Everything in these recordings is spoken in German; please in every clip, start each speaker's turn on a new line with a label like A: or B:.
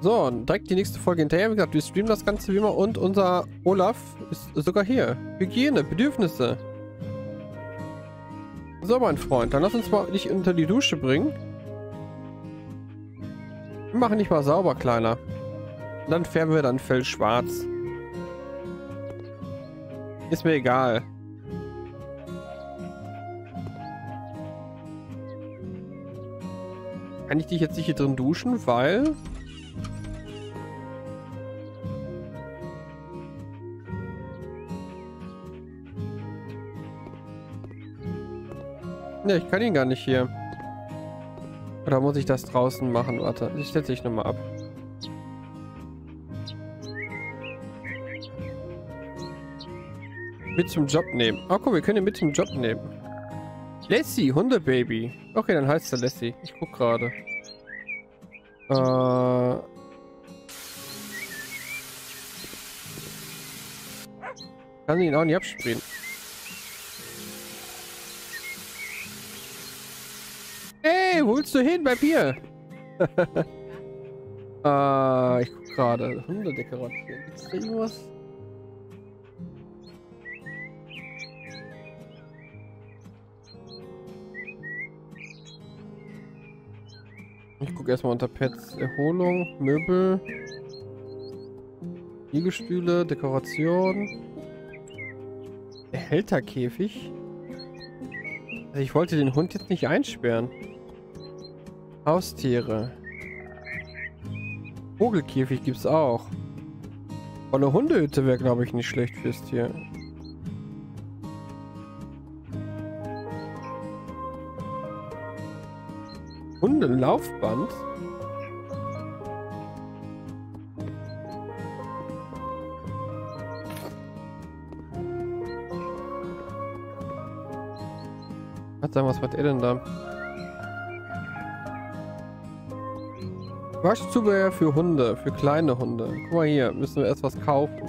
A: So, direkt die nächste Folge hinterher. Wie gesagt, wir streamen das Ganze wie immer und unser Olaf ist sogar hier. Hygiene, Bedürfnisse. So, mein Freund, dann lass uns mal dich unter die Dusche bringen. Wir machen dich mal sauber, Kleiner. Dann färben wir dein Fell schwarz. Ist mir egal. Kann ich dich jetzt nicht hier drin duschen, weil... Ne, ich kann ihn gar nicht hier. Oder muss ich das draußen machen? Warte, ich setze dich nochmal ab. Mit zum Job nehmen. Oh, guck, wir können ihn mit zum Job nehmen. Lassie, Hundebaby. Okay, dann heißt er Lassie. Ich guck gerade. Äh... Kann ihn auch nicht abspringen. Willst du hin? Bleib hier. äh, ich guck gerade. Hundedekoration. Gibt's da irgendwas? Ich gucke erstmal unter Pets Erholung, Möbel, Liegestühle, Dekoration, Behälterkäfig. Also ich wollte den Hund jetzt nicht einsperren. Haustiere. Vogelkäfig gibt's auch. Aber eine Hundehütte wäre, glaube ich, nicht schlecht fürs Tier. Hundelaufband? was macht er denn da? Waschzubehör für Hunde, für kleine Hunde. Guck mal hier, müssen wir erst was kaufen.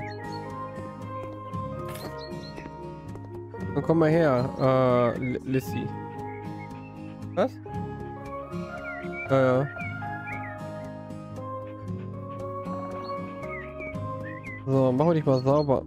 A: Dann komm mal her, äh, Lissy. Was? Ja. So, machen wir dich mal sauber.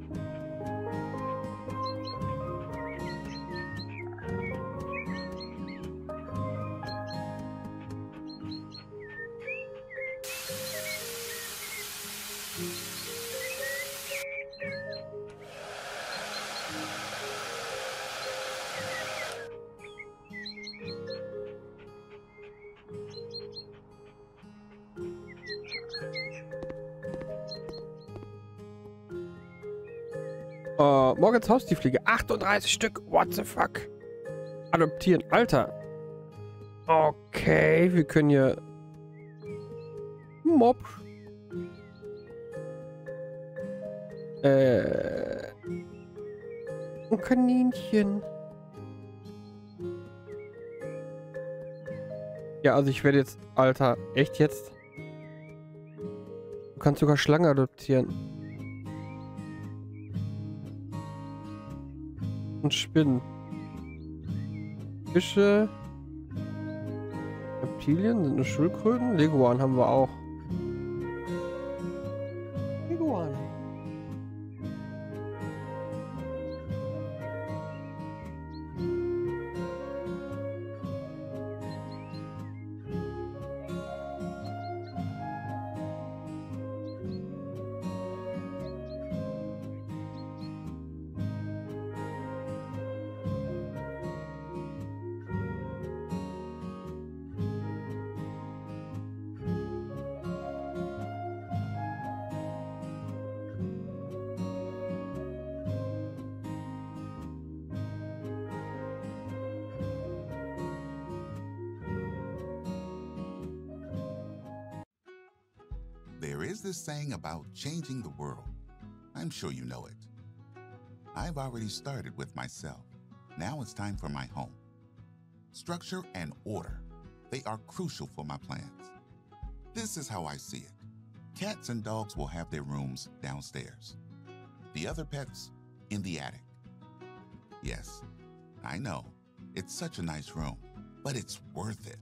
A: Uh, morgens Haustiefliege. 38 Stück. What the fuck? Adoptieren. Alter. Okay, wir können hier... Mob. Äh... Ein Kaninchen. Ja, also ich werde jetzt... Alter, echt jetzt? Du kannst sogar Schlangen adoptieren. Und Spinnen. Fische. Reptilien sind nur Schildkröten. Leguan haben wir auch.
B: Is this saying about changing the world. I'm sure you know it. I've already started with myself. Now it's time for my home. Structure and order, they are crucial for my plans. This is how I see it. Cats and dogs will have their rooms downstairs. The other pets in the attic. Yes, I know, it's such a nice room, but it's worth it.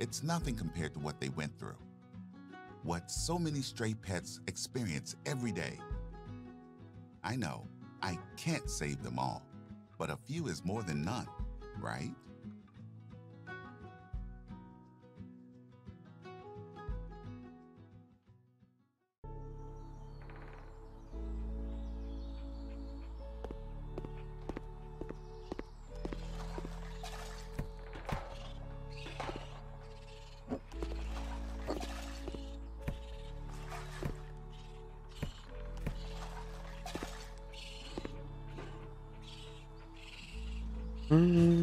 B: It's nothing compared to what they went through. What so many stray pets experience every day. I know I can't save them all, but a few is more than none, right?
A: Hmm.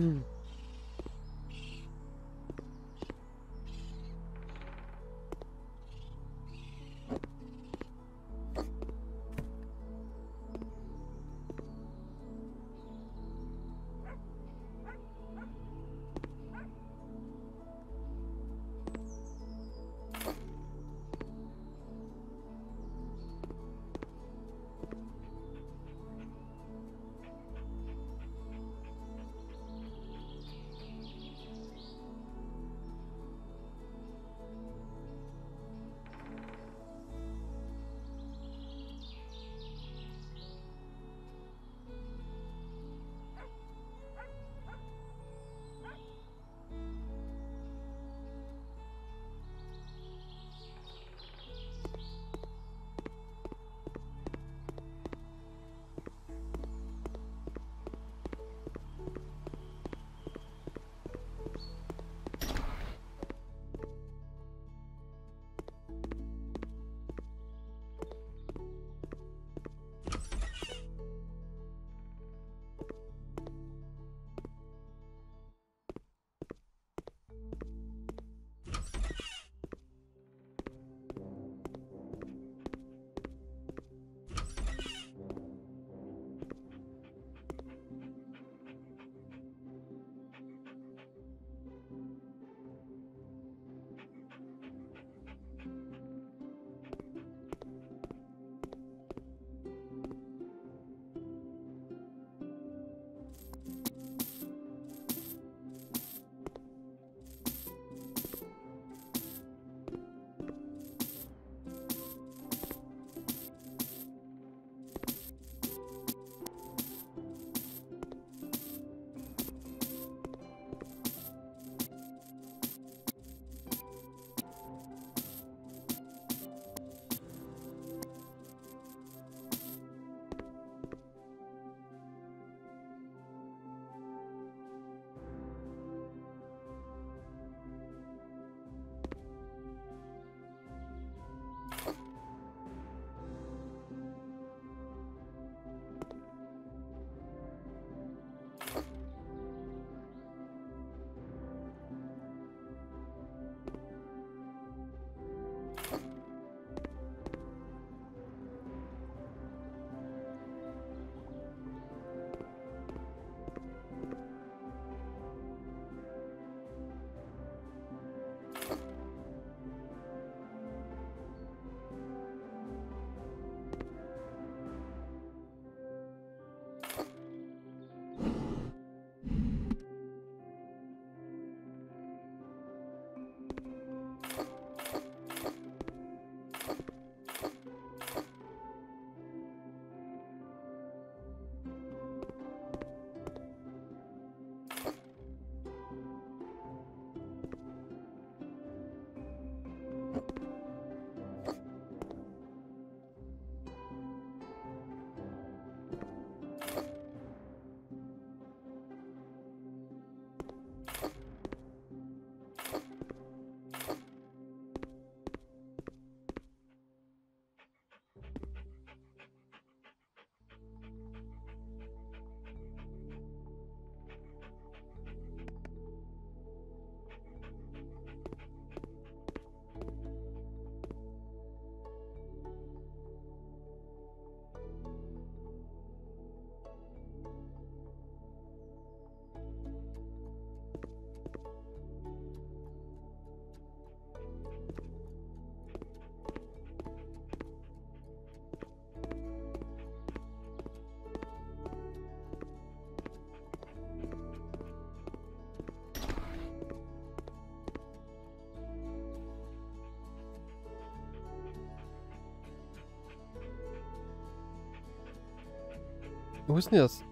A: Wo ist denn das?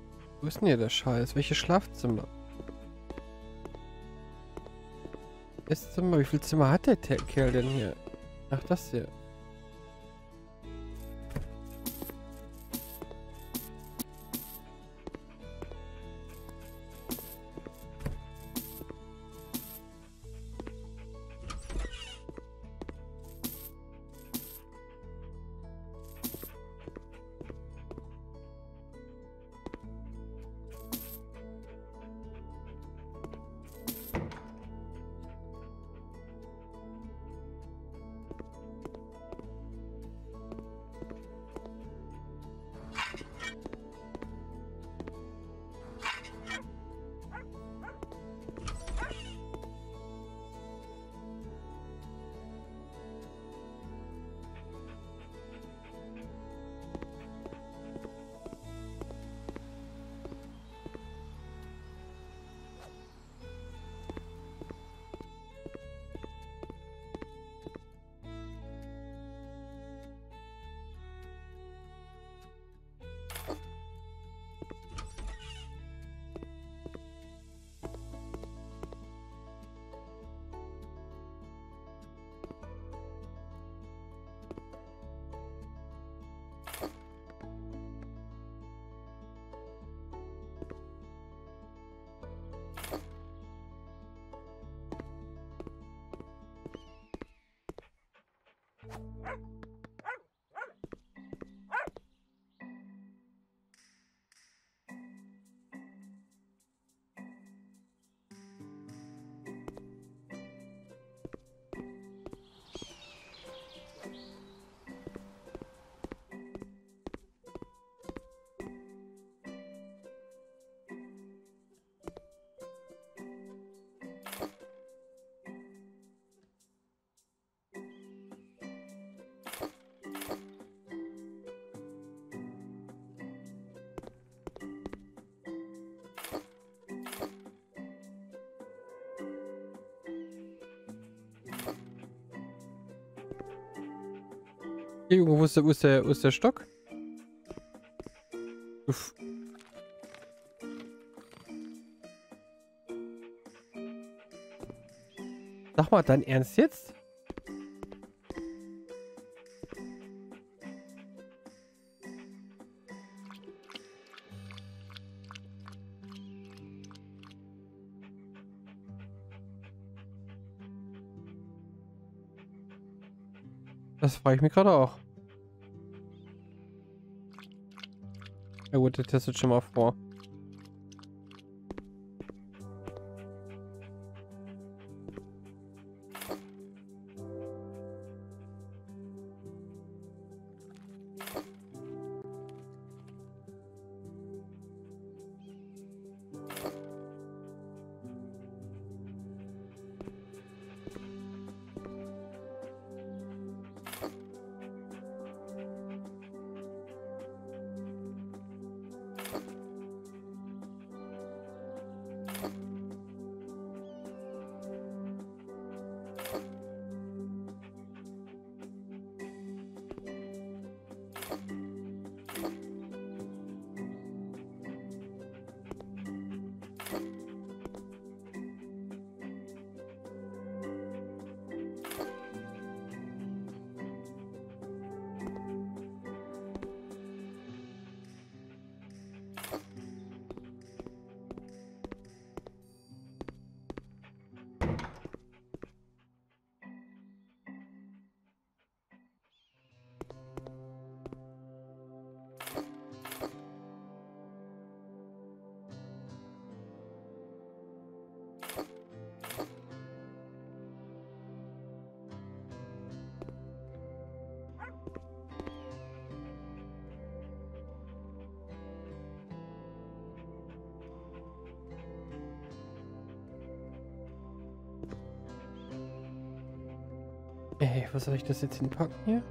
A: Wo ist denn hier der Scheiß? Welche Schlafzimmer? Esszimmer? Wie viel Zimmer hat der Kerl denn hier? Ach, das hier. Ah! Hier, wo ist der, wo ist der, wo ist der Stock? Uff. Sag mal, dein Ernst jetzt? Frage ich mich gerade auch. Ja gut, der testet schon mal vor. Ey, was soll ich das jetzt hinpacken hier?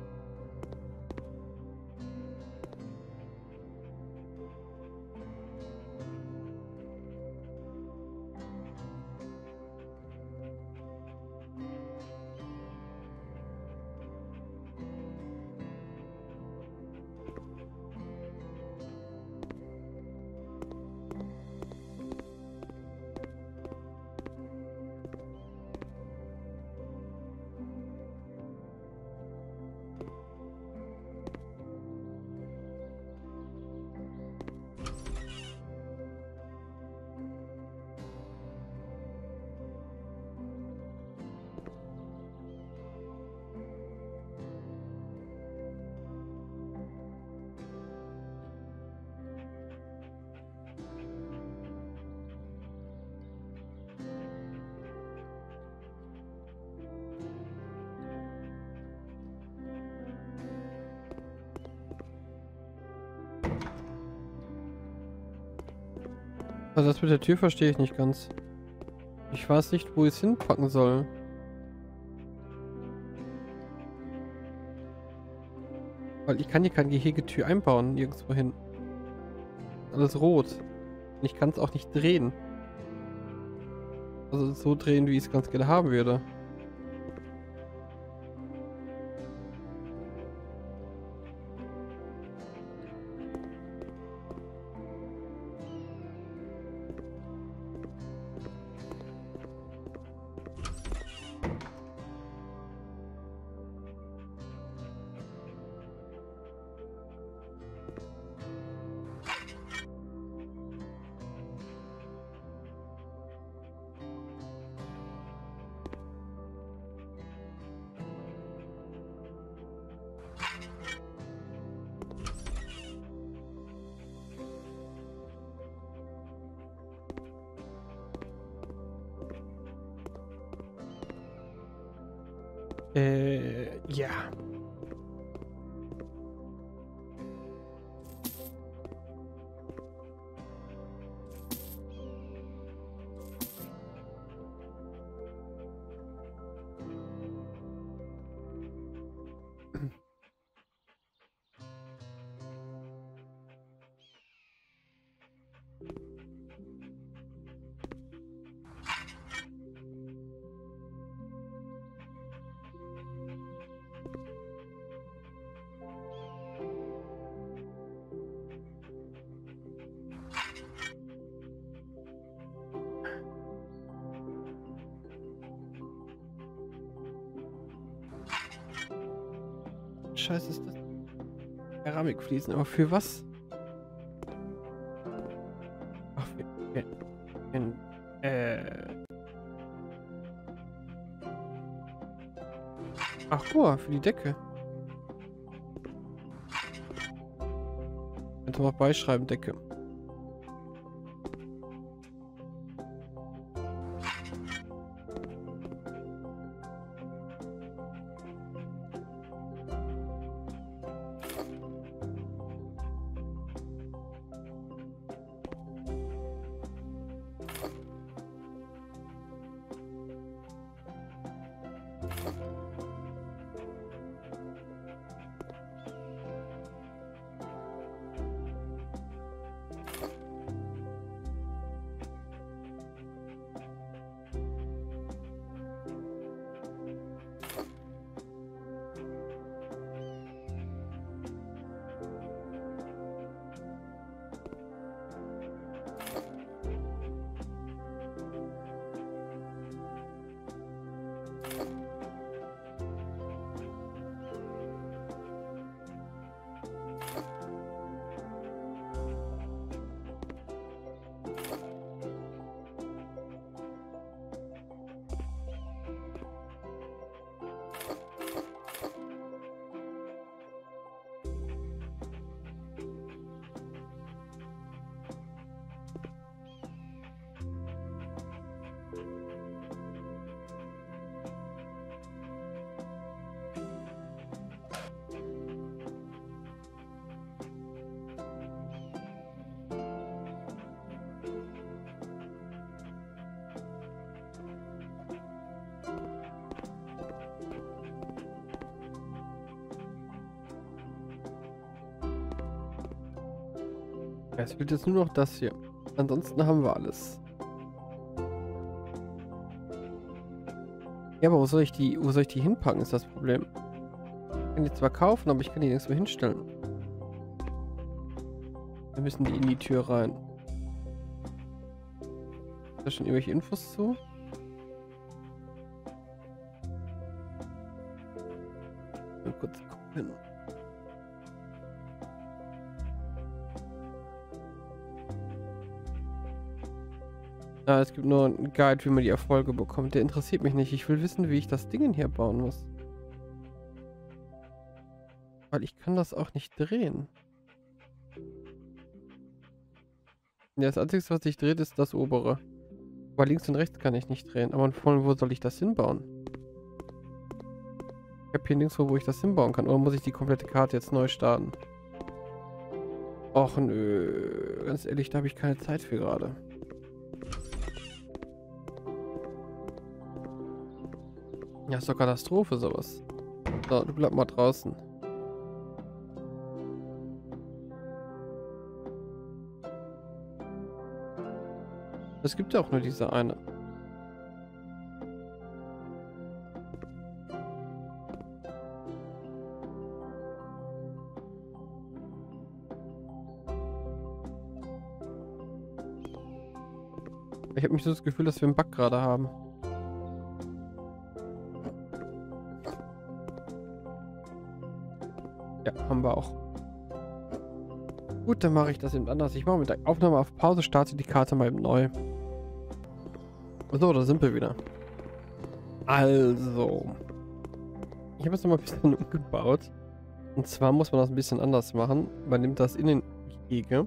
A: Also das mit der Tür verstehe ich nicht ganz. Ich weiß nicht, wo ich es hinpacken soll. Weil ich kann hier keine Gehegetür einbauen, nirgendwo hin. Alles rot. Und ich kann es auch nicht drehen. Also so drehen, wie ich es ganz gerne haben würde. Äh, ja. Scheiße ist das? Keramikfliesen, aber für was? Ach, für, für, für äh. Ach, guck für die Decke. Könnte man auch beischreiben, Decke. Es fehlt jetzt nur noch das hier. Ansonsten haben wir alles. Ja, aber wo soll ich die, wo soll ich die hinpacken, ist das Problem. Ich kann die zwar kaufen, aber ich kann die nirgendwo hinstellen. Wir müssen die in die Tür rein. Ist da schon irgendwelche Infos zu? Mal kurz gucken. Ah, es gibt nur einen Guide, wie man die Erfolge bekommt. Der interessiert mich nicht. Ich will wissen, wie ich das Ding hier bauen muss. Weil ich kann das auch nicht drehen. Ja, das Einzige, was ich dreht, ist das obere. Aber links und rechts kann ich nicht drehen. Aber von wo soll ich das hinbauen? Ich habe hier nirgendwo, wo ich das hinbauen kann. Oder muss ich die komplette Karte jetzt neu starten? Och nö. Ganz ehrlich, da habe ich keine Zeit für gerade. Ja, ist doch Katastrophe sowas. So, du bleib mal draußen. Es gibt ja auch nur diese eine. Ich habe mich so das Gefühl, dass wir einen Bug gerade haben. Ja, haben wir auch. Gut, dann mache ich das eben anders. Ich mache mit der Aufnahme auf Pause, starte die Karte mal eben neu. So, da sind wir wieder. Also. Ich habe jetzt noch mal ein bisschen umgebaut. Und zwar muss man das ein bisschen anders machen. Man nimmt das Innengehege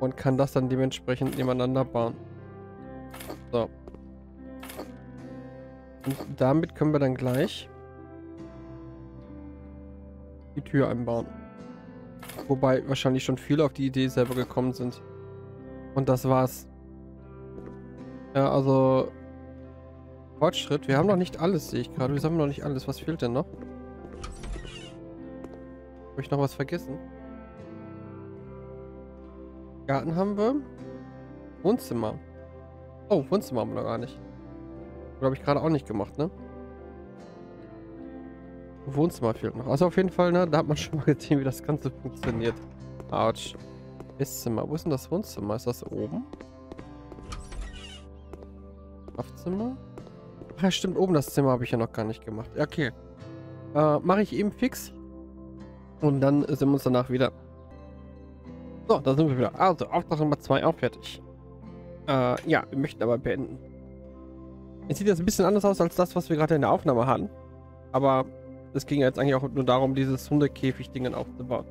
A: und kann das dann dementsprechend nebeneinander bauen. So. Und damit können wir dann gleich die Tür einbauen. Wobei wahrscheinlich schon viele auf die Idee selber gekommen sind. Und das war's. Ja, also Fortschritt. Wir haben noch nicht alles, sehe ich gerade. Wir haben noch nicht alles. Was fehlt denn noch? Habe ich noch was vergessen? Garten haben wir. Wohnzimmer. Oh, Wohnzimmer haben wir noch gar nicht. Oder habe ich gerade auch nicht gemacht, ne? Wohnzimmer fehlt noch. Also auf jeden Fall, ne? Da hat man schon mal gesehen, wie das Ganze funktioniert. Autsch. Esszimmer. Wo ist denn das Wohnzimmer? Ist das oben? Schlafzimmer? Ach stimmt. Oben das Zimmer habe ich ja noch gar nicht gemacht. Okay. Äh, mache ich eben fix. Und dann sehen wir uns danach wieder. So, da sind wir wieder. Also, Auftrag Nummer 2 auch fertig. Äh, ja, wir möchten aber beenden. Es sieht jetzt ein bisschen anders aus als das, was wir gerade in der Aufnahme hatten. Aber es ging jetzt eigentlich auch nur darum, dieses Hundekäfig-Ding aufzubauen.